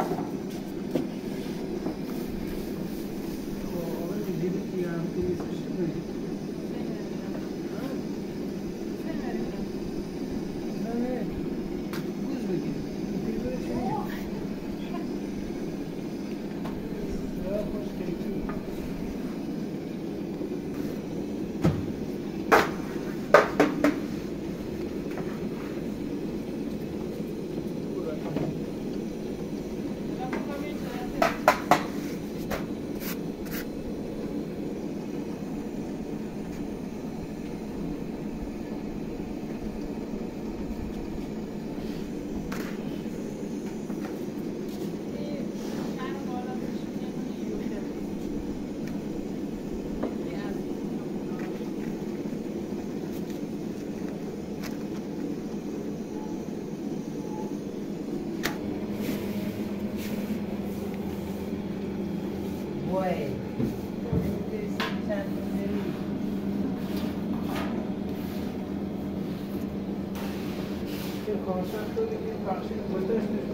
Thank you. Constância, todo aquilo que faz, depois transmitir.